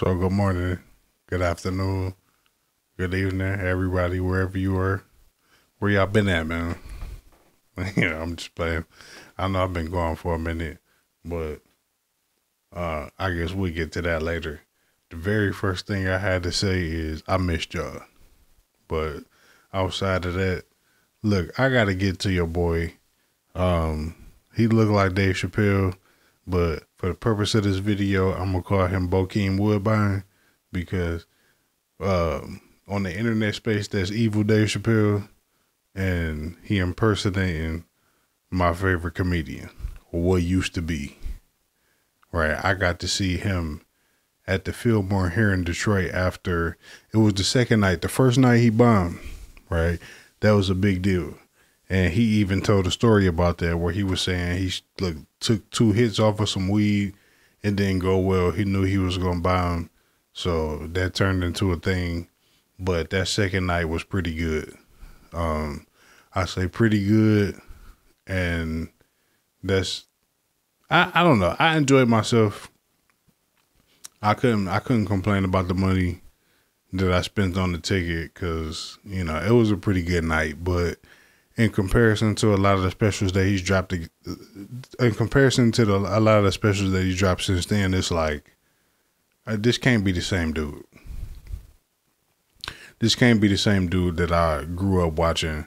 So good morning, good afternoon, good evening, everybody, wherever you are. Where y'all been at, man? you know, I'm just playing. I know I've been gone for a minute, but uh I guess we'll get to that later. The very first thing I had to say is I missed y'all. But outside of that, look, I gotta get to your boy. Um, he looked like Dave Chappelle, but for the purpose of this video, I'm gonna call him Bokeem Woodbine because um, on the internet space, that's evil Dave Chappelle, and he impersonating my favorite comedian, what used to be. Right, I got to see him at the Fillmore here in Detroit after it was the second night. The first night he bombed, right? That was a big deal. And he even told a story about that where he was saying he look took two hits off of some weed. It didn't go well. He knew he was gonna buy him, so that turned into a thing. But that second night was pretty good. Um, I say pretty good, and that's I I don't know. I enjoyed myself. I couldn't I couldn't complain about the money that I spent on the ticket because you know it was a pretty good night, but in comparison to a lot of the specials that he's dropped, in comparison to the, a lot of the specials that he's dropped since then, it's like uh, this can't be the same dude. This can't be the same dude that I grew up watching.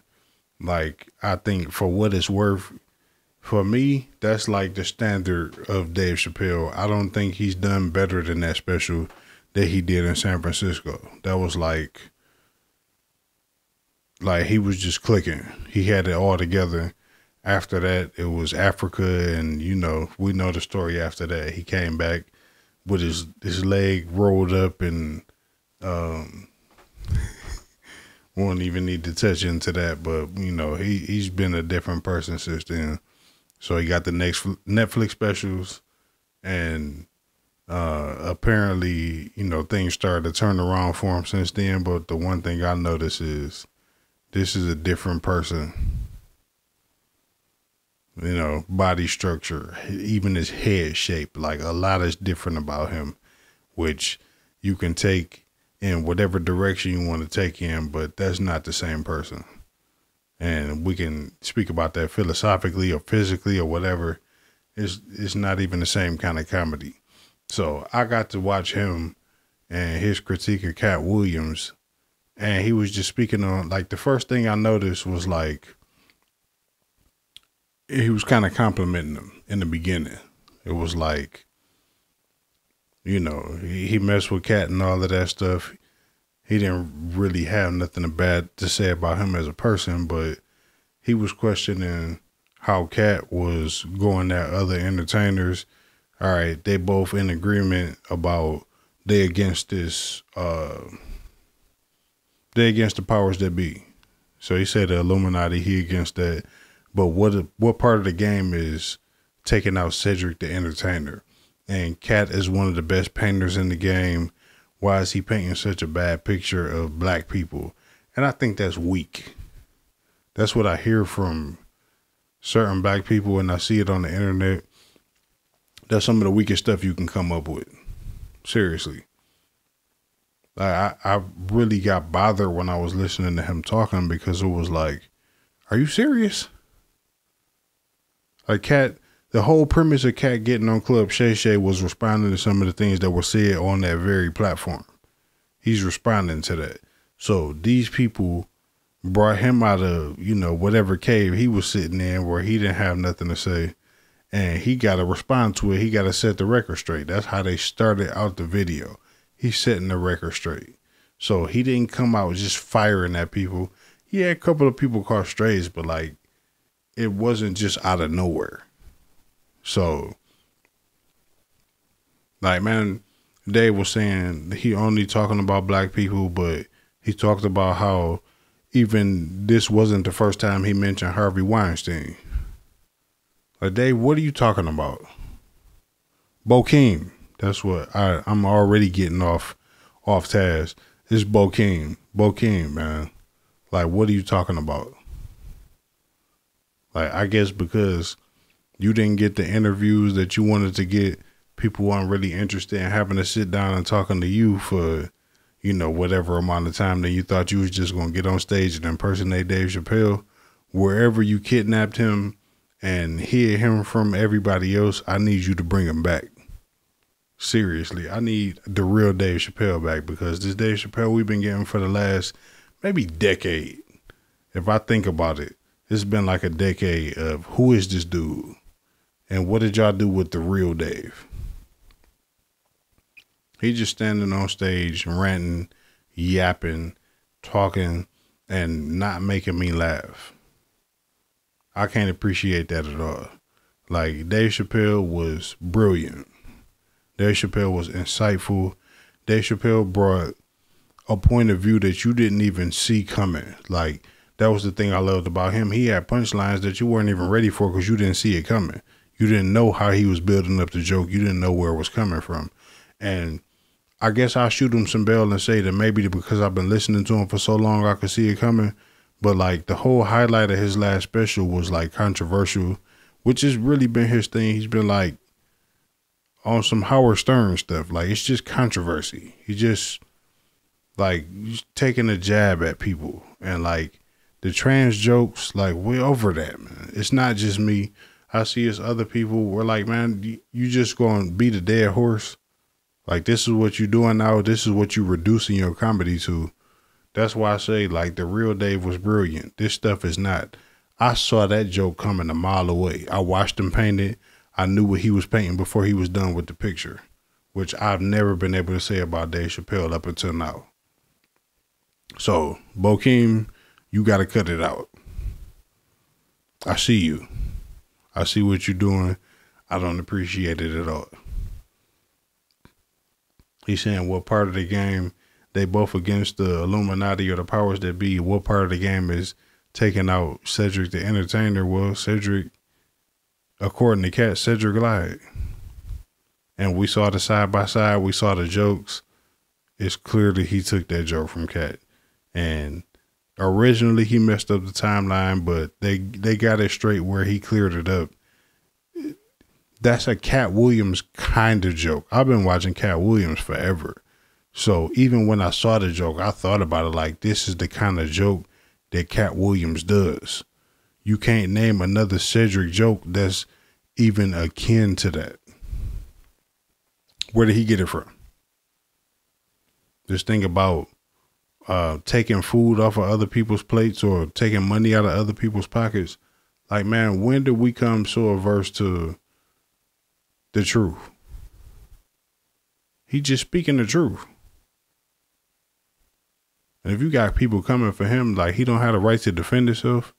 Like I think for what it's worth, for me, that's like the standard of Dave Chappelle. I don't think he's done better than that special that he did in San Francisco. That was like like he was just clicking. He had it all together. After that, it was Africa, and you know we know the story. After that, he came back with his his leg rolled up, and um, won't even need to touch into that. But you know he he's been a different person since then. So he got the next Netflix specials, and uh, apparently, you know, things started to turn around for him since then. But the one thing I notice is this is a different person. You know, body structure, even his head shape, like a lot is different about him, which you can take in whatever direction you want to take him, but that's not the same person. And we can speak about that philosophically or physically or whatever. It's it's not even the same kind of comedy. So I got to watch him and his critique of Katt Williams and he was just speaking on like the first thing I noticed was like he was kind of complimenting him in the beginning. It was like, you know, he, he messed with Katt and all of that stuff. He didn't really have nothing bad to say about him as a person, but he was questioning how Katt was going at other entertainers. All right, they both in agreement about they against this uh they against the powers that be. So he said the Illuminati, he against that. But what what part of the game is taking out Cedric the Entertainer? And Katt is one of the best painters in the game. Why is he painting such a bad picture of black people? And I think that's weak. That's what I hear from certain black people, and I see it on the internet. That's some of the weakest stuff you can come up with. Seriously. Like I, I really got bothered when I was listening to him talking because it was like, are you serious? Like Katt, the whole premise of Katt getting on Club Shay Shay was responding to some of the things that were said on that very platform. He's responding to that. So these people brought him out of, you know, whatever cave he was sitting in where he didn't have nothing to say. And he got to respond to it. He got to set the record straight. That's how they started out the video he's setting the record straight. So he didn't come out just firing at people. He had a couple of people caught strays, but like it wasn't just out of nowhere. So like man, Dave was saying he only talking about black people, but he talked about how even this wasn't the first time he mentioned Harvey Weinstein. Like Dave, what are you talking about? Bokeem. That's what I I'm already getting off off task. It's Bokeem. Bokeem, man. Like what are you talking about? Like I guess because you didn't get the interviews that you wanted to get, people weren't really interested in having to sit down and talking to you for, you know, whatever amount of time that you thought you was just gonna get on stage and impersonate Dave Chappelle. Wherever you kidnapped him and hid him from everybody else, I need you to bring him back. Seriously, I need the real Dave Chappelle back because this Dave Chappelle we've been getting for the last maybe decade. If I think about it, it's been like a decade of who is this dude? And what did y'all do with the real Dave? He just standing on stage ranting, yapping, talking, and not making me laugh. I can't appreciate that at all. Like Dave Chappelle was brilliant. Dave Chappelle was insightful. Dave Chappelle brought a point of view that you didn't even see coming. Like that was the thing I loved about him. He had punchlines that you weren't even ready for because you didn't see it coming. You didn't know how he was building up the joke. You didn't know where it was coming from. And I guess I'll shoot him some bail and say that maybe because I've been listening to him for so long, I could see it coming. But like the whole highlight of his last special was like controversial, which has really been his thing. He's been like on some Howard Stern stuff. Like it's just controversy. He just like taking a jab at people and like the trans jokes. Like we're over that, man. It's not just me. I see it's other people. We're like, man, you just going to beat a dead horse. Like this is what you're doing now. This is what you're reducing your comedy to. That's why I say like the real Dave was brilliant. This stuff is not. I saw that joke coming a mile away. I watched him paint it. I knew what he was painting before he was done with the picture, which I've never been able to say about Dave Chappelle up until now. So, Bokeem, you got to cut it out. I see you. I see what you're doing. I don't appreciate it at all. He's saying what part of the game they both against the Illuminati or the powers that be. What part of the game is taking out Cedric the Entertainer? Well, Cedric, according to Katt Cedric lied. And we saw the side by side. We saw the jokes. It's clear that he took that joke from Katt. And originally he messed up the timeline, but they they got it straight where he cleared it up. That's a Katt Williams kind of joke. I've been watching Katt Williams forever. So even when I saw the joke, I thought about it like this is the kind of joke that Katt Williams does. You can't name another Cedric joke that's even akin to that. Where did he get it from? Just think about uh, taking food off of other people's plates or taking money out of other people's pockets. Like, man, when did we come so averse to the truth? He just speaking the truth. And if you got people coming for him, like he don't have the right to defend himself.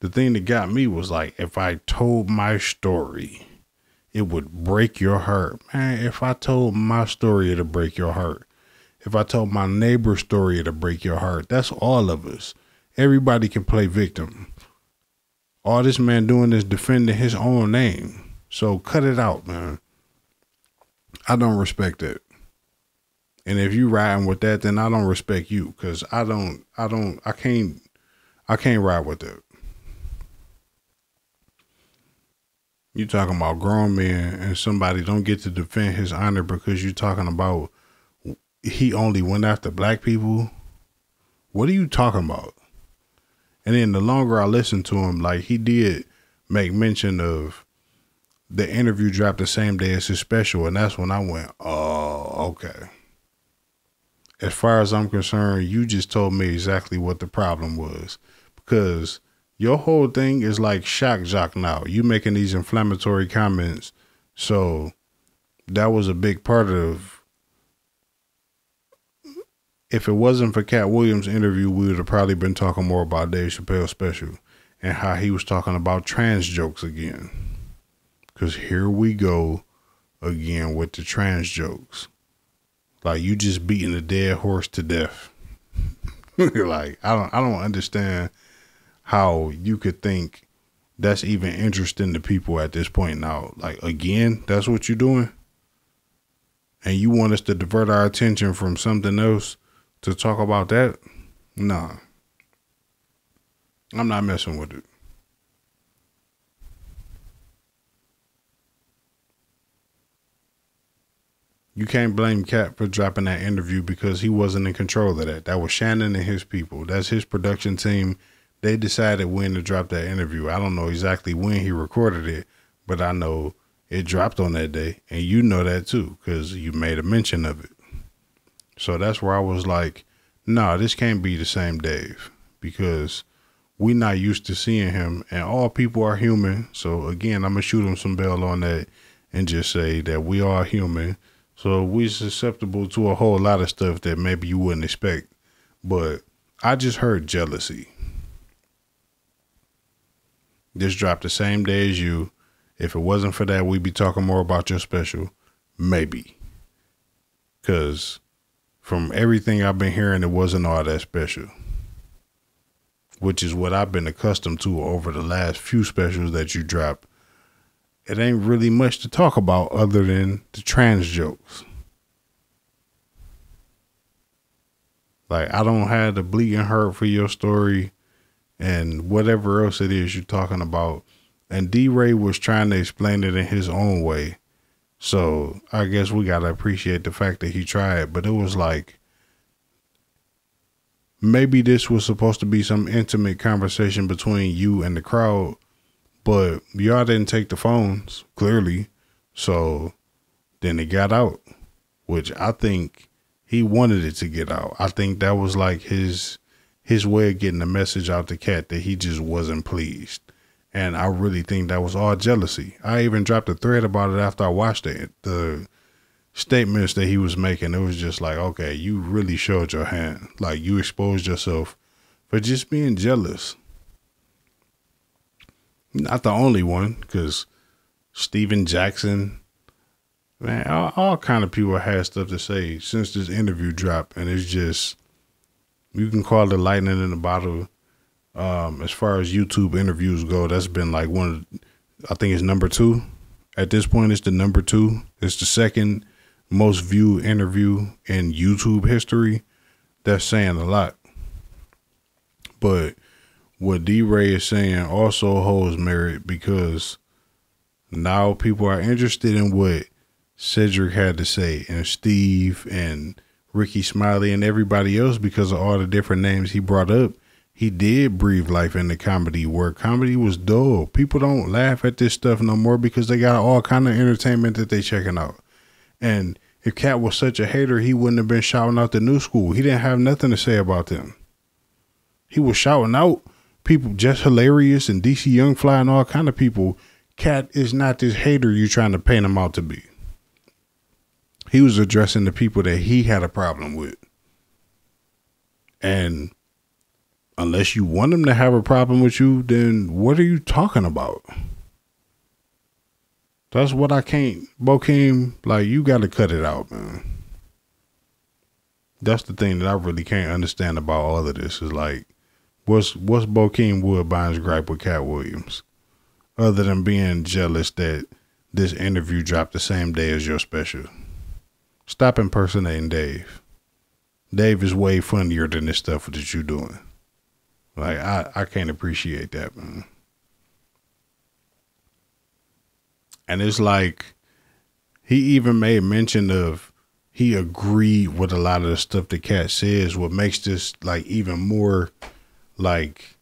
The thing that got me was like, if I told my story, it would break your heart. Man, if I told my story, it'd break your heart. If I told my neighbor's story, it'll break your heart. That's all of us. Everybody can play victim. All this man doing is defending his own name. So cut it out, man. I don't respect it. And if you riding with that, then I don't respect you because I don't, I don't, I can't, I can't ride with it. You talking about grown men and somebody don't get to defend his honor because you talking about he only went after black people. What are you talking about? And then the longer I listened to him, like he did make mention of the interview dropped the same day as his special, and that's when I went, oh, okay. As far as I'm concerned, you just told me exactly what the problem was because your whole thing is like shock jock now. You making these inflammatory comments. So that was a big part of if it wasn't for Katt Williams' interview, we would have probably been talking more about Dave Chappelle's special and how he was talking about trans jokes again. Because here we go again with the trans jokes. Like you just beating a dead horse to death. like I don't I don't understand how you could think that's even interesting to people at this point now. Like again, that's what you're doing? And you want us to divert our attention from something else to talk about that, nah. I'm not messing with it. You can't blame Katt for dropping that interview because he wasn't in control of that. That was Shannon and his people. That's his production team. They decided when to drop that interview. I don't know exactly when he recorded it, but I know it dropped on that day, and you know that too because you made a mention of it. So that's where I was like, "No, nah, this can't be the same Dave because we not used to seeing him, and all people are human. So again, I'm gonna shoot him some bell on that and just say that we are human. So we susceptible to a whole lot of stuff that maybe you wouldn't expect. But I just heard jealousy. This dropped the same day as you. If it wasn't for that, we'd be talking more about your special. Maybe. Cause from everything I've been hearing, it wasn't all that special which is what I've been accustomed to over the last few specials that you drop, it ain't really much to talk about other than the trans jokes. Like I don't have the bleeding heart for your story and whatever else it is you're talking about. And D Ray was trying to explain it in his own way. So I guess we gotta appreciate the fact that he tried, but it was like maybe this was supposed to be some intimate conversation between you and the crowd, but y'all didn't take the phones, clearly. So then it got out, which I think he wanted it to get out. I think that was like his his way of getting the message out to Katt that he just wasn't pleased. And I really think that was all jealousy. I even dropped a thread about it after I watched it. The statements that he was making, it was just like, okay, you really showed your hand. Like you exposed yourself for just being jealous. Not the only one, because Stephen Jackson, man, all, all kind of people had stuff to say since this interview dropped, and it's just you can call it lightning in the bottle. Um, as far as YouTube interviews go, that's been like one of, I think it's number two. At this point, it's the number two. It's the second most viewed interview in YouTube history, that's saying a lot. But what D Ray is saying also holds merit because now people are interested in what Cedric had to say and Steve and Rickey Smiley and everybody else because of all the different names he brought up. He did breathe life into comedy where comedy was dull. People don't laugh at this stuff no more because they got all kind of entertainment that they checking out. And if Katt was such a hater, he wouldn't have been shouting out the new school. He didn't have nothing to say about them. He was shouting out people just hilarious and DC Young Fly and all kind of people. Katt is not this hater you trying to paint him out to be. He was addressing the people that he had a problem with. And unless you want them to have a problem with you, then what are you talking about? That's what I can't. Bokeem, like you got to cut it out, man. That's the thing that I really can't understand about all of this is like, what's what's Bokeem Woodbine's gripe with Katt Williams, other than being jealous that this interview dropped the same day as your special. Stop impersonating Dave. Dave is way funnier than this stuff that you're doing. Like I, I can't appreciate that, man. And it's like he even made mention of he agreed with a lot of the stuff the Katt says, what makes this like even more like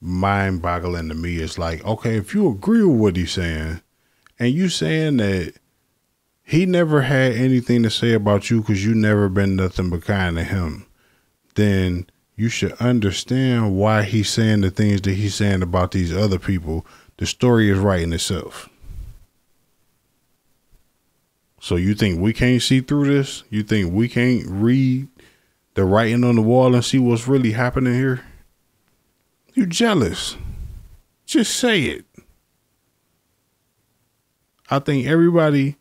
mind boggling to me is like, okay, if you agree with what he's saying, and you saying that he never had anything to say about you because you never been nothing but kind to him, then you should understand why he's saying the things that he's saying about these other people. The story is writing itself. So you think we can't see through this? You think we can't read the writing on the wall and see what's really happening here? You jealous. Just say it. I think everybody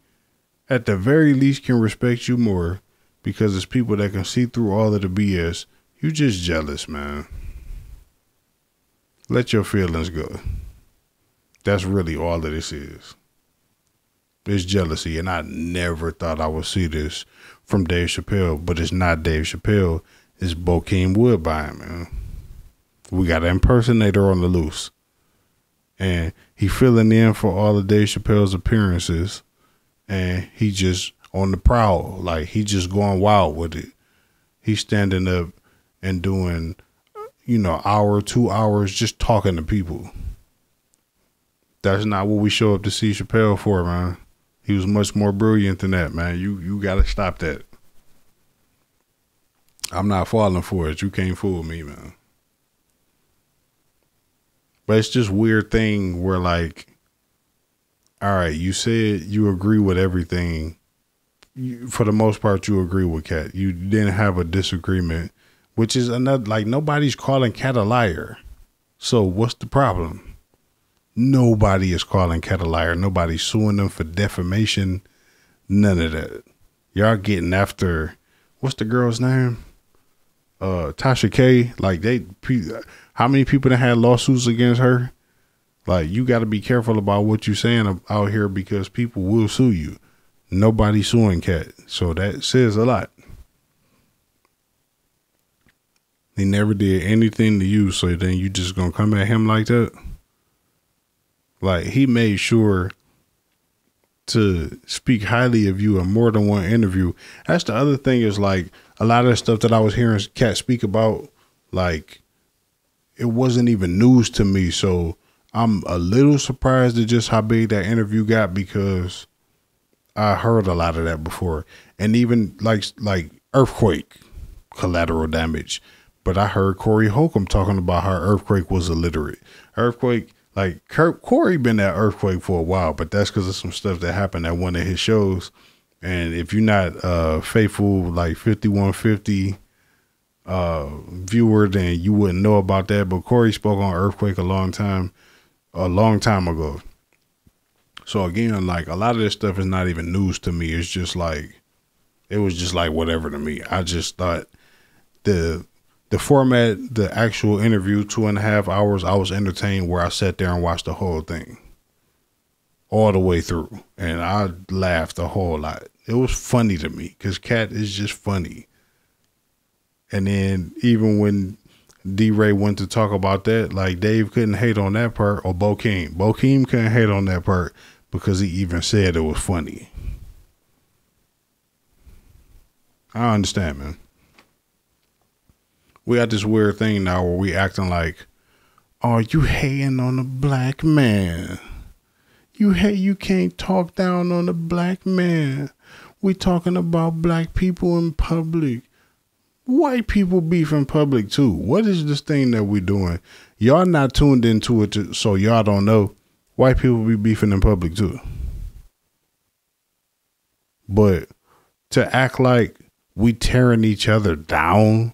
at the very least can respect you more because it's people that can see through all of the BS. You just jealous, man. Let your feelings go. That's really all that this is. It's jealousy, and I never thought I would see this from Dave Chappelle, but it's not Dave Chappelle. It's Bokeem Woodbine, man. We got an impersonator on the loose, and he filling in for all of Dave Chappelle's appearances, and he just on the prowl. Like he just going wild with it. He's standing up and doing, you know, hour, two hours just talking to people. That's not what we show up to see Chappelle for, man. He was much more brilliant than that, man. You you gotta stop that. I'm not falling for it. You can't fool me, man. But it's just weird thing where like, all right, you said you agree with everything. You, for the most part, you agree with Katt. You didn't have a disagreement, which is another like nobody's calling Katt a liar. So what's the problem? Nobody is calling Katt a liar. Nobody's suing them for defamation. None of that. Y'all getting after what's the girl's name? Uh, Tasha K. Like they, how many people that had lawsuits against her? Like you got to be careful about what you're saying out here because people will sue you. Nobody suing Katt, so that says a lot. He never did anything to you, so then you just gonna come at him like that? Like he made sure to speak highly of you in more than one interview. That's the other thing is like a lot of the stuff that I was hearing Katt speak about, like it wasn't even news to me. So I'm a little surprised at just how big that interview got because I heard a lot of that before. And even like like earthquake collateral damage. But I heard Corey Holcomb talking about how earthquake was illiterate. Earthquake like Kurt Corey been at Earthquake for a while, but that's because of some stuff that happened at one of his shows. And if you're not uh faithful like 5150 uh viewer, then you wouldn't know about that. But Corey spoke on Earthquake a long time, a long time ago. So again, like a lot of this stuff is not even news to me. It's just like it was just like whatever to me. I just thought the the format, the actual interview, two and a half hours, I was entertained where I sat there and watched the whole thing all the way through. And I laughed a whole lot. It was funny to me because Katt is just funny. And then even when D Ray went to talk about that, like Dave couldn't hate on that part, or Bokeem. Bokeem couldn't hate on that part because he even said it was funny. I understand, man we got this weird thing now where we acting like, "Are you hating on a black man? You hate you can't talk down on a black man. We talking about black people in public. White people beef in public too. What is this thing that we're doing? Y'all not tuned into it, so y'all don't know. White people be beefing in public too. But to act like we tearing each other down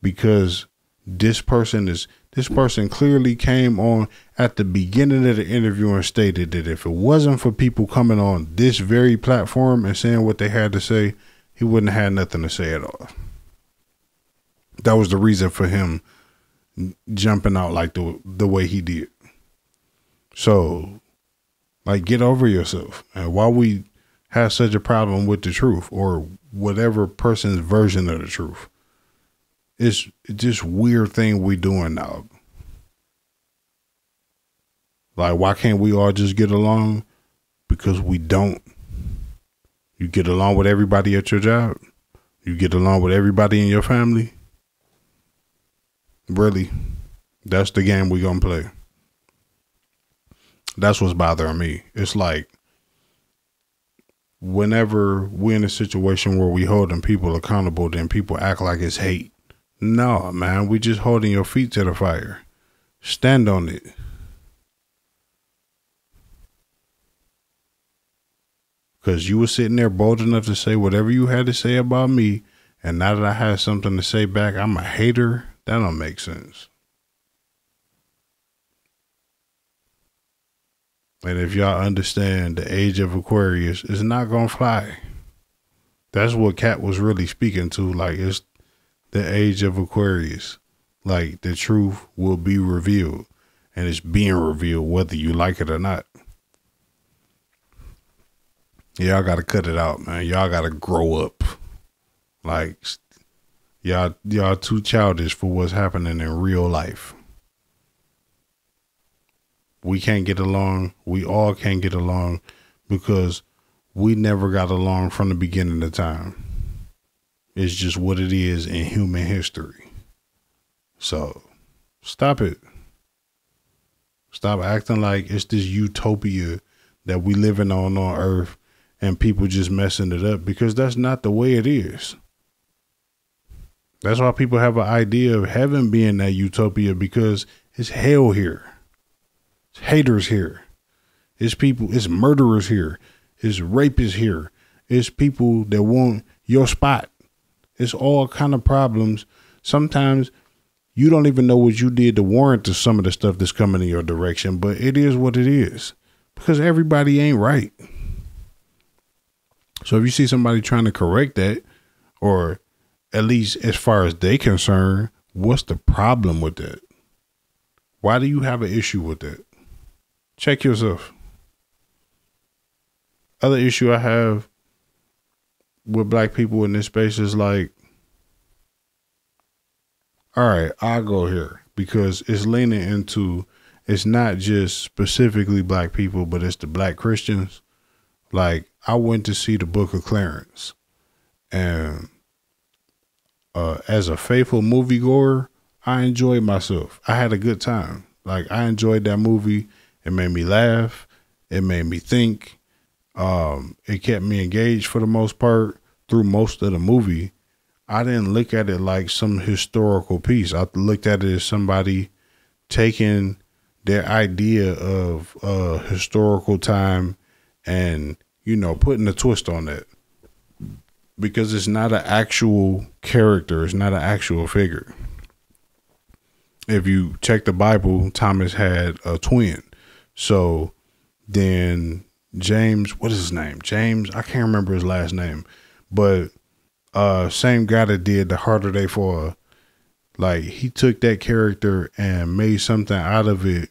because this person is this person clearly came on at the beginning of the interview and stated that if it wasn't for people coming on this very platform and saying what they had to say, he wouldn't have had nothing to say at all. That was the reason for him jumping out like the the way he did. So, like, get over yourself. And while we have such a problem with the truth or whatever person's version of the truth, it's just weird thing we doing now. Like, why can't we all just get along? Because we don't. You get along with everybody at your job. You get along with everybody in your family. Really, that's the game we gonna play. That's what's bothering me. It's like whenever we're in a situation where we holding people accountable, then people act like it's hate. No, man, we just holding your feet to the fire. Stand on it. Cause you were sitting there bold enough to say whatever you had to say about me, and now that I have something to say back, I'm a hater. That don't make sense. And if y'all understand the age of Aquarius, it's not gonna fly. That's what Katt was really speaking to. Like it's the age of Aquarius. Like the truth will be revealed and it's being revealed whether you like it or not. Y'all got to cut it out, man. Y'all got to grow up. Like y'all y'all too childish for what's happening in real life. We can't get along. We all can't get along because we never got along from the beginning of time. It's just what it is in human history. So stop it. Stop acting like it's this utopia that we living on on earth and people just messing it up because that's not the way it is. That's why people have an idea of heaven being that utopia because it's hell here. It's haters here. It's people, it's murderers here. It's rapists here. It's people that want your spot. It's all kind of problems. Sometimes you don't even know what you did to warrant to some of the stuff that's coming in your direction, but it is what it is because everybody ain't right. So if you see somebody trying to correct that, or at least as far as they concerned, what's the problem with that? Why do you have an issue with that? Check yourself. Other issue I have with black people in this space is like, all right, I'll go here because it's leaning into it's not just specifically black people, but it's the black Christians. Like I went to see the Book of Clarence, and uh, as a faithful moviegoer, I enjoyed myself. I had a good time. Like I enjoyed that movie. It made me laugh. It made me think. Um, it kept me engaged for the most part through most of the movie. I didn't look at it like some historical piece. I looked at it as somebody taking their idea of a historical time and you know putting a twist on it because it's not an actual character it's not an actual figure. If you check the bible thomas had a twin. So then james what is his name? James i can't remember his last name but uh same guy that did the harder they fall. Like he took that character and made something out of it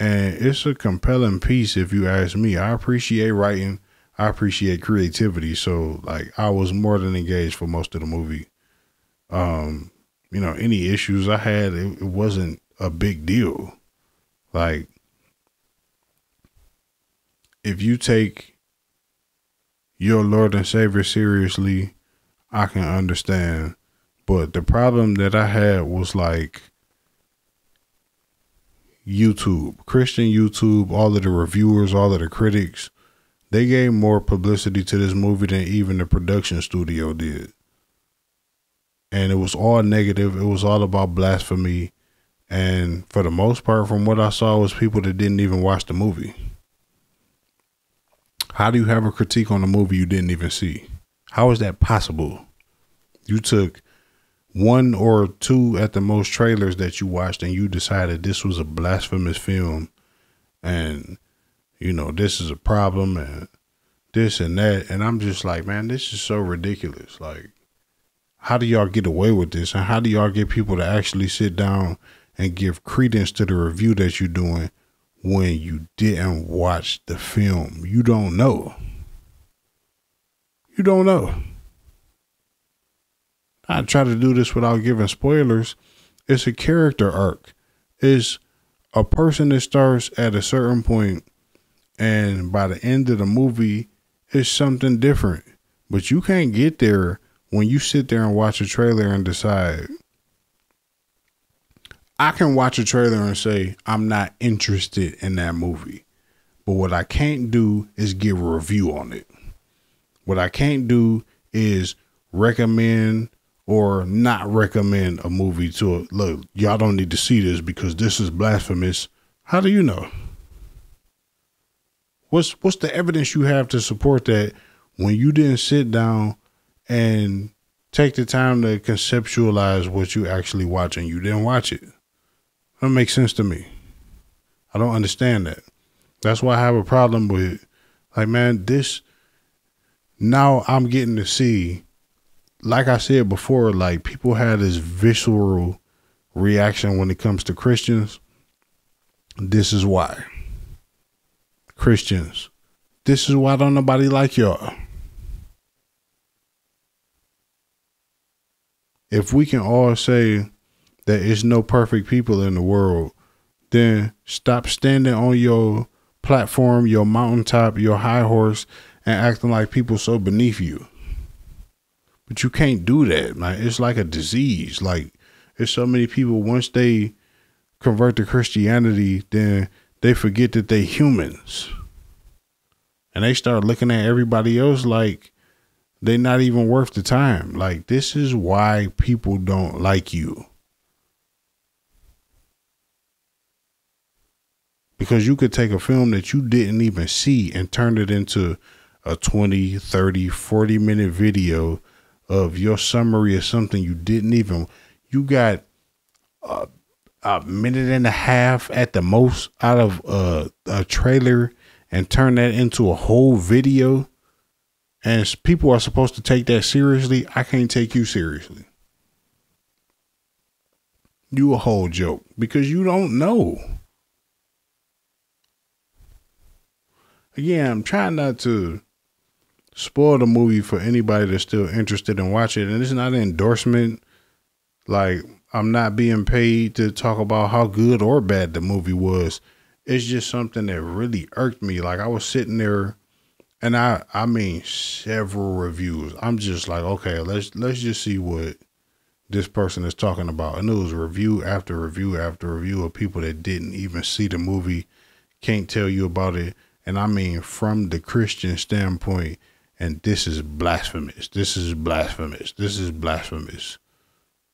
and it's a compelling piece if you ask me. I appreciate writing i appreciate creativity so like i was more than engaged for most of the movie. Um you know any issues i had it, it wasn't a big deal. Like if you take your lord and savior seriously i can understand. But the problem that i had was like YouTube, Christian YouTube, all of the reviewers, all of the critics, they gave more publicity to this movie than even the production studio did. And it was all negative. It was all about blasphemy. And for the most part, from what I saw, was people that didn't even watch the movie. How do you have a critique on a movie you didn't even see? How is that possible? You took one or two at the most trailers that you watched and you decided this was a blasphemous film and you know this is a problem and this and that. And i'm just like man this is so ridiculous. Like how do y'all get away with this? And how do y'all get people to actually sit down and give credence to the review that you're doing when you didn't watch the film? You don't know. You don't know. I try to do this without giving spoilers. It's a character arc. It's a person that starts at a certain point and by the end of the movie it's something different. But you can't get there when you sit there and watch a trailer and decide I can watch a trailer and say I'm not interested in that movie. But what I can't do is give a review on it. What I can't do is recommend or not recommend a movie to a look, y'all don't need to see this because this is blasphemous. How do you know? What's what's the evidence you have to support that when you didn't sit down and take the time to conceptualize what you actually watching, you didn't watch it. That makes sense to me. I don't understand that. That's why I have a problem with like man, this now I'm getting to see like I said before, like people have this visceral reaction when it comes to Christians. This is why. Christians, this is why don't nobody like y'all. If we can all say that it's no perfect people in the world, then stop standing on your platform, your mountaintop, your high horse, and acting like people so beneath you. But you can't do that, man. It's like a disease. Like there's so many people once they convert to Christianity, then they forget that they humans. And they start looking at everybody else like they're not even worth the time. Like this is why people don't like you. Because you could take a film that you didn't even see and turn it into a 20, 30, 40 minute video of your summary of something you didn't even you got a, a minute and a half at the most out of a, a trailer and turn that into a whole video. And people are supposed to take that seriously. I can't take you seriously. You a whole joke because you don't know. Again i'm trying not to spoil the movie for anybody that's still interested in watching it. And it's not an endorsement. Like I'm not being paid to talk about how good or bad the movie was. It's just something that really irked me. Like I was sitting there and I I mean several reviews. I'm just like, okay, let's let's just see what this person is talking about. And it was review after review after review of people that didn't even see the movie, can't tell you about it. And I mean from the Christian standpoint, and this is blasphemous. This is blasphemous. This is blasphemous.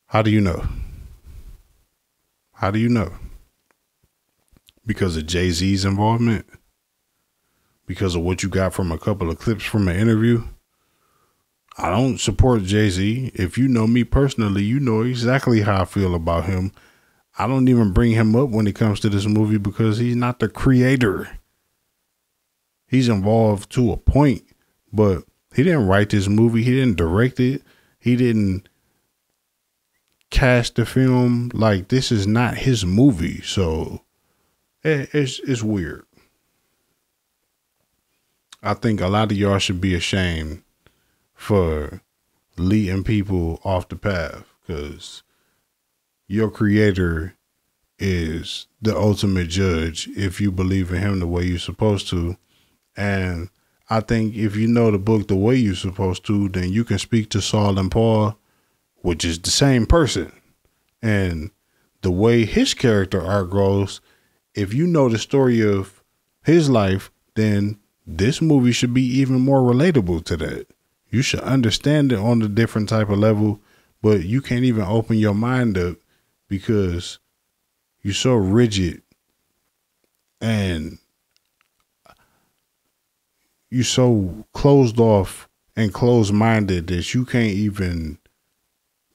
How do you know? How do you know? Because of Jay Z's involvement? Because of what you got from a couple of clips from an interview? I don't support Jay Z. If you know me personally, you know exactly how I feel about him. I don't even bring him up when it comes to this movie because he's not the creator. He's involved to a point, but he didn't write this movie. He didn't direct it. He didn't cast the film like this is not his movie. So it, it's it's weird. I think a lot of y'all should be ashamed for leading people off the path because your creator is the ultimate judge if you believe in him the way you're supposed to. And I think if you know the book the way you're supposed to, then you can speak to Saul and Paul which is the same person. And the way his character arc goes, if you know the story of his life, then this movie should be even more relatable to that. You should understand it on a different type of level, but you can't even open your mind up because you're so rigid and you're so closed off and closed minded that you can't even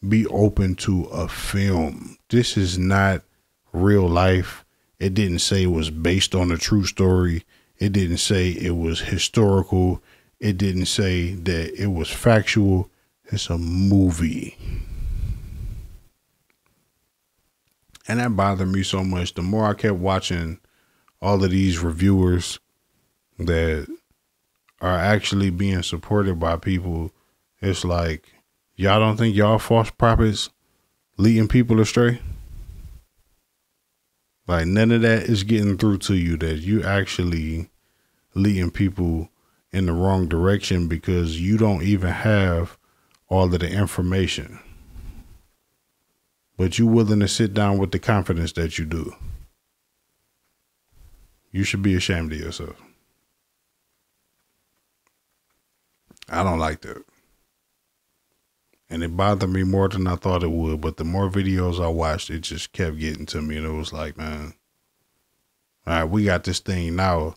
be open to a film. This is not real life. It didn't say it was based on a true story. It didn't say it was historical. It didn't say that it was factual. It's a movie. And that bothered me so much. The more I kept watching all of these reviewers that are actually being supported by people, it's like Y'all don't think y'all false prophets leading people astray? Like none of that is getting through to you that you actually leading people in the wrong direction because you don't even have all of the information. But you willing to sit down with the confidence that you do. You should be ashamed of yourself. I don't like that and it bothered me more than I thought it would. But the more videos I watched, it just kept getting to me, and it was like, man, all right, we got this thing now.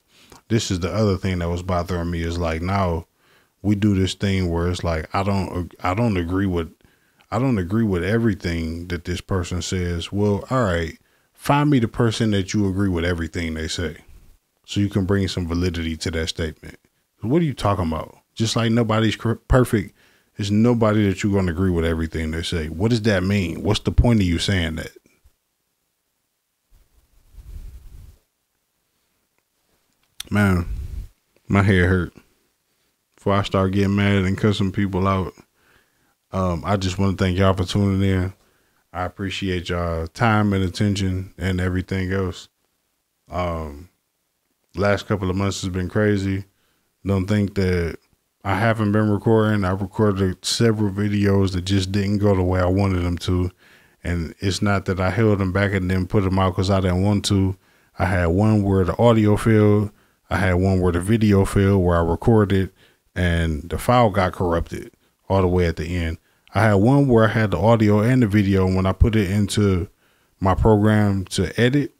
This is the other thing that was bothering me is like now we do this thing where it's like I don't I don't agree with I don't agree with everything that this person says. Well, all right, find me the person that you agree with everything they say, so you can bring some validity to that statement. What are you talking about? Just like nobody's perfect there's nobody that you're going to agree with everything they say. What does that mean? What's the point of you saying that? Man, my head hurt. Before I start getting mad and cussing people out, um, I just want to thank y'all for tuning in. I appreciate y'all time and attention and everything else. Um, last couple of months has been crazy. Don't think that I haven't been recording. I recorded several videos that just didn't go the way I wanted them to. And it's not that I held them back and then put them out because I didn't want to. I had one where the audio failed. I had one where the video failed, where I recorded and the file got corrupted all the way at the end. I had one where I had the audio and the video. And when I put it into my program to edit,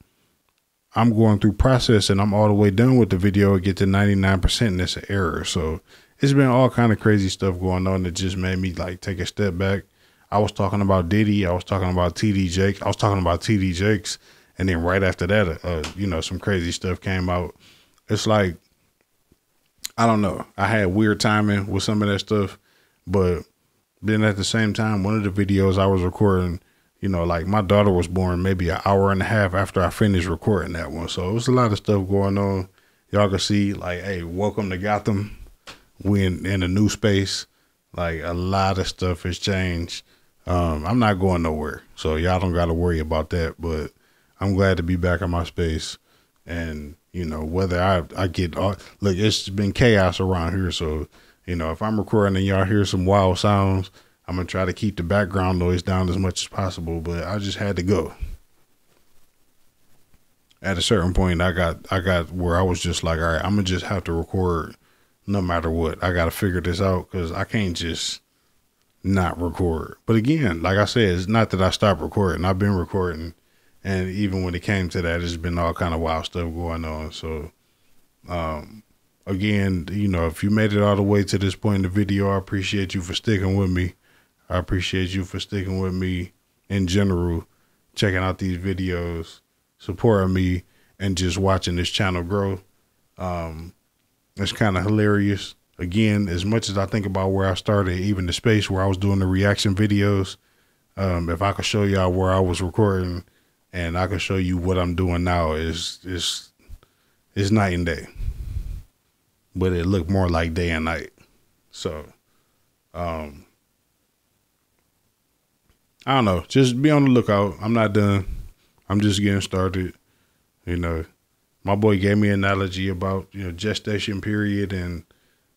I'm going through process and I'm all the way done with the video. I get to 99% and it's an error. So it's been all kind of crazy stuff going on that just made me like take a step back. I was talking about Diddy. I was talking about TD Jakes. I was talking about TD Jakes. And then right after that, uh, you know, some crazy stuff came out. It's like, I don't know. I had weird timing with some of that stuff, but then at the same time, one of the videos I was recording, you know, like my daughter was born maybe an hour and a half after I finished recording that one. So it was a lot of stuff going on. Y'all can see, like, hey, welcome to Gotham. We in, in a new space. Like a lot of stuff has changed. Um, I'm not going nowhere, so y'all don't got to worry about that. But I'm glad to be back in my space, and you know whether I I get all, look, it's been chaos around here, so you know if I'm recording and y'all hear some wild sounds, I'm gonna try to keep the background noise down as much as possible. But I just had to go. At a certain point, I got I got where I was just like, all right, I'm gonna just have to record no matter what. I got to figure this out because I can't just not record. But again, like I said, it's not that I stopped recording. I've been recording, and even when it came to that, it's been all kind of wild stuff going on. So, um, again, you know, if you made it all the way to this point in the video, I appreciate you for sticking with me. I appreciate you for sticking with me in general, checking out these videos, supporting me, and just watching this channel grow. Um, it's kind of hilarious. Again, as much as I think about where I started, even the space where I was doing the reaction videos, um, if I could show y'all where I was recording and I can show you what I'm doing now is is is night and day. But it looked more like day and night. So um I don't know. Just be on the lookout. I'm not done. I'm just getting started. You know, my boy gave me an analogy about you know gestation period and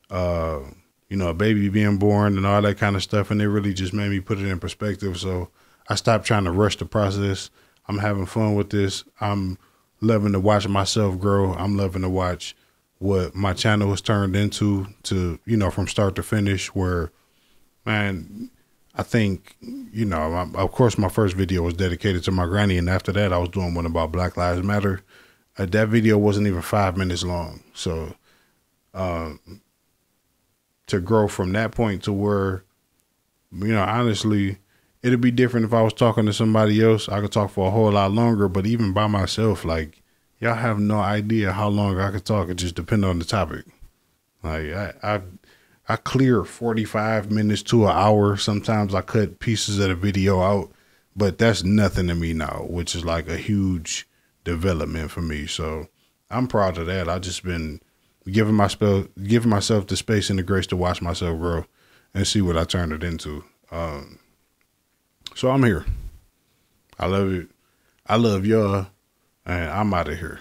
uh, you know a baby being born and all that kind of stuff, and it really just made me put it in perspective. So I stopped trying to rush the process. I'm having fun with this. I'm loving to watch myself grow. I'm loving to watch what my channel has turned into to you know from start to finish. Where man, I think you know, of course, my first video was dedicated to my granny, and after that, I was doing one about Black Lives Matter uh, that video wasn't even five minutes long. So um, to grow from that point to where, you know, honestly, it'd be different if I was talking to somebody else. I could talk for a whole lot longer, but even by myself, like y'all have no idea how long I could talk. It just depends on the topic. Like I, I, I clear forty five minutes to an hour. Sometimes I cut pieces of the video out, but that's nothing to me now, which is like a huge development for me. So I'm proud of that. I just been giving my spell, giving myself the space and the grace to watch myself grow and see what I turned it into. Um, so I'm here. I love it. I love y'all, and I'm out of here.